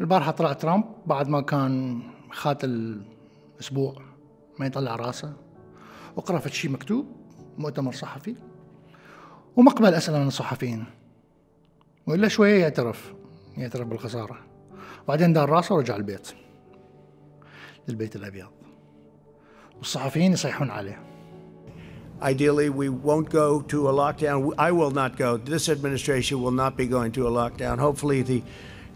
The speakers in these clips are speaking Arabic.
البارحة طلع ترامب بعد ما كان خاتل أسبوع ما يطلع راسه وقرأ في شيء مكتوب مؤتمر صحفي ومقبل أسئلة من الصحفيين وإلا شوية يعترف يعترف بالخسارة وبعدين دار راسه ورجع البيت للبيت الأبيض والصحفيين يصيحون عليه Ideally, we won't go to a lockdown. I will not go. This administration will not be going to a lockdown. Hopefully, the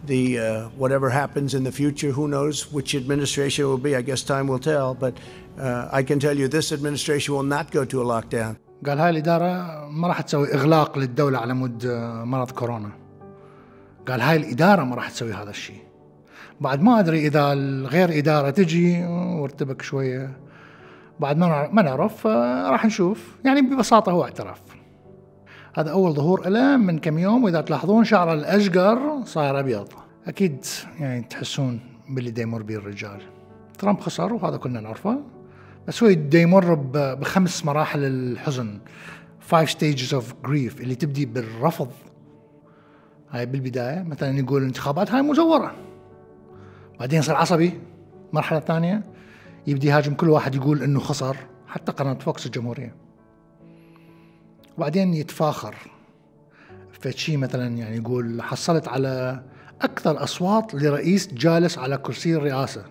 the uh, whatever happens in the future, who knows which administration will be? I guess time will tell. But uh, I can tell you, this administration will not go to a lockdown. قال هاي الإدارة ما راح تسوي إغلاق للدولة على مود مرض كورونا قال هاي الإدارة ما راح تسوي هذا الشيء بعد ما أدري إذا الغير إدارة تجي وارتبك شوية بعد ما ما نعرف راح نشوف يعني ببساطة هو اعترف هذا أول ظهور له من كم يوم وإذا تلاحظون شعره الأشقر صاير أبيض. أكيد يعني تحسون باللي دا يمر به الرجال. ترامب خسر وهذا كنا نعرفه. بس هو دا يمر بخمس مراحل الحزن. Five stages of grief اللي تبدي بالرفض. هاي بالبداية مثلا يقول الانتخابات هاي مزورة. بعدين يصير عصبي. المرحلة الثانية يبدي يهاجم كل واحد يقول إنه خسر. حتى قناة فوكس الجمهورية. وبعدين يتفاخر. في شيء مثلا يعني يقول حصلت على أكثر أصوات لرئيس جالس على كرسي الرئاسة.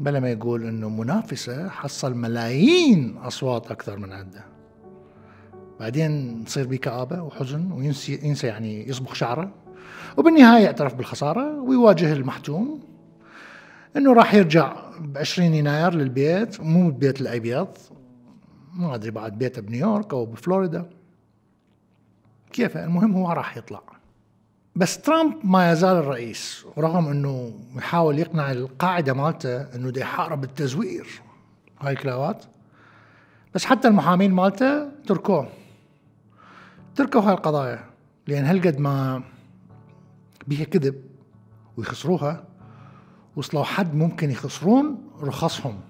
بلا ما يقول إنه منافسة حصل ملايين أصوات أكثر من عنده بعدين تصير بكآبة وحزن وينسي ينسى يعني يصبغ شعره. وبالنهاية يعترف بالخسارة ويواجه المحتوم إنه راح يرجع ب 20 يناير للبيت مو البيت الأبيض. ما أدري بعد بيته بنيويورك أو بفلوريدا. كيف؟ المهم هو راح يطلع. بس ترامب ما يزال الرئيس ورغم إنه يحاول يقنع القاعدة مالته إنه دا يحارب التزوير. هاي الكلاوات بس حتى المحامين مالته تركوه. تركوا هاي القضايا لأن هالقد ما بيها كذب ويخسروها وصلوا حد ممكن يخسرون رخصهم.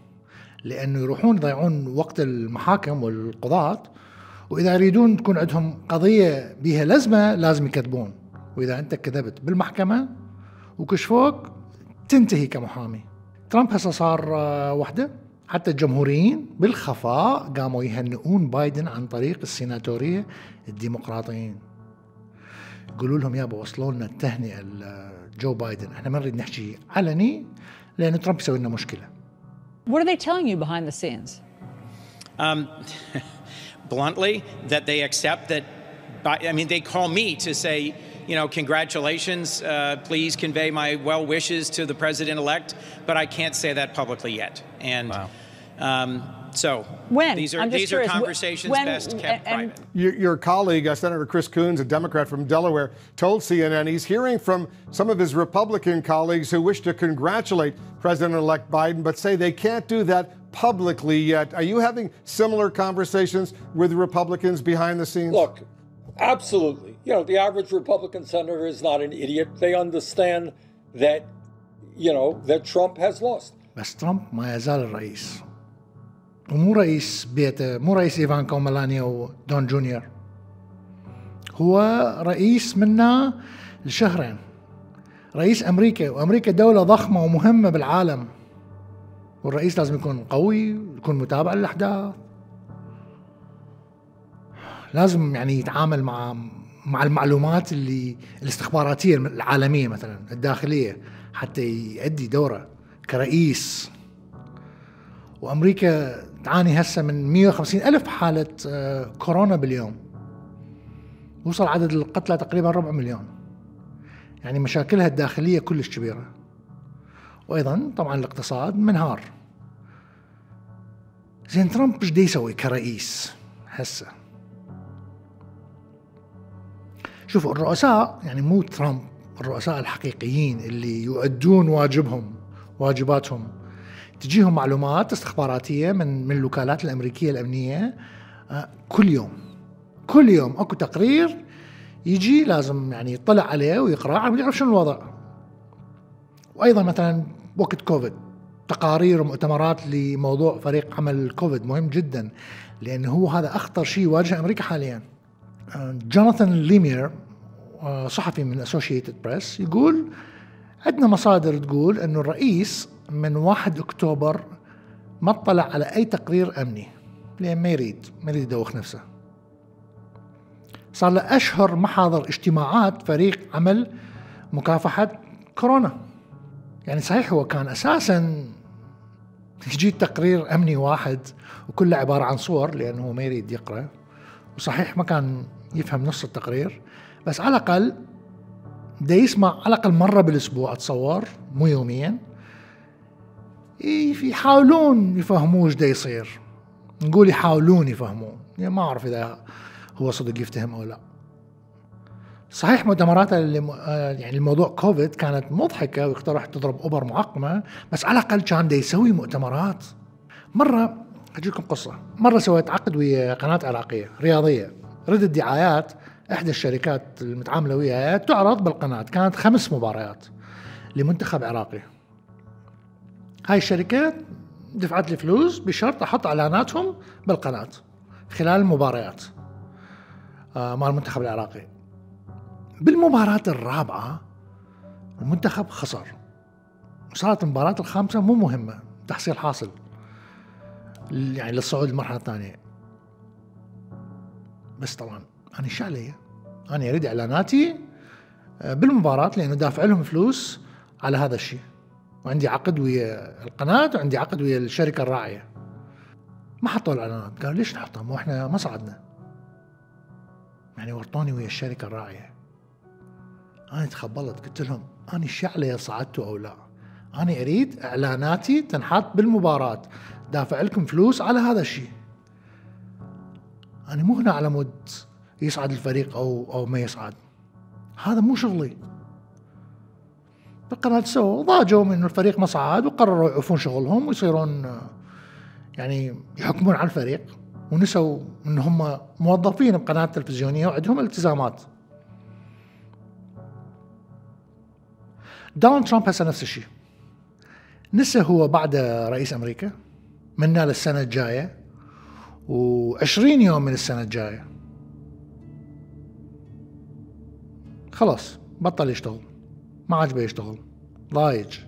لأنه يروحون يضيعون وقت المحاكم والقضاة وإذا يريدون تكون عندهم قضية بها لزمه لازم يكذبون. وإذا أنت كذبت بالمحكمة وكشفوك تنتهي كمحامي. ترامب هسه صار وحده. حتى الجمهوريين بالخفاء قاموا يهنئون بايدن عن طريق السيناتورية الديمقراطيين. يقولوا لهم يابا وصلوا لنا التهنئة جو بايدن. إحنا ما نريد نحكي علني لأن ترامب يسوي لنا مشكلة. What are they telling you behind the scenes? Um, bluntly, that they accept that. I mean, they call me to say, you know, congratulations. Uh, please convey my well wishes to the president elect. But I can't say that publicly yet. And wow. um, so when these are I'm just these curious, are conversations when, best kept and, private. Your, your colleague, uh, Senator Chris Coons, a Democrat from Delaware, told CNN he's hearing from some of his Republican colleagues who wish to congratulate President-elect Biden, but say they can't do that publicly yet. Are you having similar conversations with Republicans behind the scenes? Look, absolutely. You know, the average Republican senator is not an idiot. They understand that, you know, that Trump has lost. بس ترامب ما يزال الرئيس ومو رئيس بيته مو رئيس ايفانكا وميلانيا ودون جونيور هو رئيس منا لشهرين رئيس أمريكا وامريكا دوله ضخمه ومهمه بالعالم والرئيس لازم يكون قوي يكون متابع للاحداث لازم يعني يتعامل مع مع المعلومات اللي الاستخباراتيه العالميه مثلا الداخليه حتى يؤدي دوره كرئيس وأمريكا تعاني هسه من 150 ألف حالة كورونا باليوم. وصل عدد القتلى تقريبا ربع مليون. يعني مشاكلها الداخلية كلش كبيرة. وأيضا طبعا الاقتصاد منهار. زين ترامب إيش يسوي كرئيس هسه؟ شوفوا الرؤساء يعني مو ترامب الرؤساء الحقيقيين اللي يؤدون واجبهم واجباتهم تجيهم معلومات استخباراتية من من الوكالات الأمريكية الأمنية. كل يوم. كل يوم. أكو تقرير يجي لازم يعني يطلع عليه ويقرا عشان يعرف شنو الوضع. وأيضا مثلا وقت كوفيد. تقارير ومؤتمرات لموضوع فريق عمل كوفيد مهم جدا لأنه هو هذا أخطر شيء يواجه أمريكا حاليا. جوناثان ليمير صحفي من اسوشيتد بريس يقول عندنا مصادر تقول إنه الرئيس من 1 أكتوبر ما اطلع على أي تقرير أمني لأن ما يريد ما يريد يدوخ نفسه. صار له أشهر ما حاضر اجتماعات فريق عمل مكافحة كورونا. يعني صحيح هو كان أساسا يجي تقرير أمني واحد وكله عبارة عن صور لأنه هو ما يريد يقرأ وصحيح ما كان يفهم نص التقرير بس على الأقل دا يسمع على الأقل مرة بالأسبوع أتصور مو يوميا. يحاولون يفهموه إيش يصير. نقول يحاولون يفهموه. يعني ما أعرف إذا هو صدق يفتهم أو لا. صحيح مؤتمرات اللي يعني الموضوع كوفيد كانت مضحكة واقترح تضرب أوبر معقمة بس على الأقل كان دا يسوي مؤتمرات. مرة أجي لكم قصة. مرة سويت عقد ويا قناة عراقية رياضية. ردت دعايات إحدى الشركات المتعاملة وياها تعرض بالقناة. كانت خمس مباريات لمنتخب عراقي. هاي الشركة دفعت لي فلوس بشرط أحط إعلاناتهم بالقناة خلال المباريات آه مال المنتخب العراقي. بالمباراة الرابعة المنتخب خسر. صارت المباراة الخامسة مو مهمة تحصيل حاصل يعني للصعود للمرحلة الثانية. بس طبعا أنا إيش علي؟ أنا أريد إعلاناتي آه، بالمباراة لأنه دافع لهم فلوس على هذا الشيء. وعندي عقد ويا القناة وعندي عقد ويا الشركة الراعية. ما حطوا الإعلانات. قالوا ليش نحطها؟ مو إحنا ما صعدنا. يعني ورطوني ويا الشركة الراعية. أنا تخبلت. قلت لهم أنا الشعلة صعدتوا أو لا؟ أنا أريد إعلاناتي تنحط بالمباراة. دافع لكم فلوس على هذا الشيء. أنا مو هنا على مود يصعد الفريق أو أو ما يصعد. هذا مو شغلي. القناة سووا ضاجوا من الفريق ما صعد وقرروا يعوفون شغلهم ويصيرون يعني يحكمون على الفريق ونسوا إن هم موظفين بقناة تلفزيونية وعندهم التزامات. دونالد ترامب هسه نفس الشيء. نسى هو بعد رئيس أمريكا منا للسنه الجاية و20 يوم من السنة الجاية. خلاص بطل يشتغل ما عجبه يشتغل ضايج.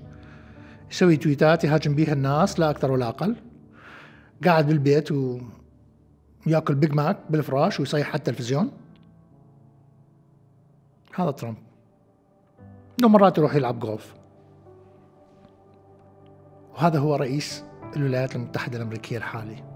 يسوي تويتات يهاجم بيها الناس لا أكثر ولا أقل. قاعد بالبيت وياكل بيج ماك بالفراش ويصيح على التلفزيون. هذا ترامب. إنه مرات يروح يلعب جولف وهذا هو رئيس الولايات المتحدة الأمريكية الحالي.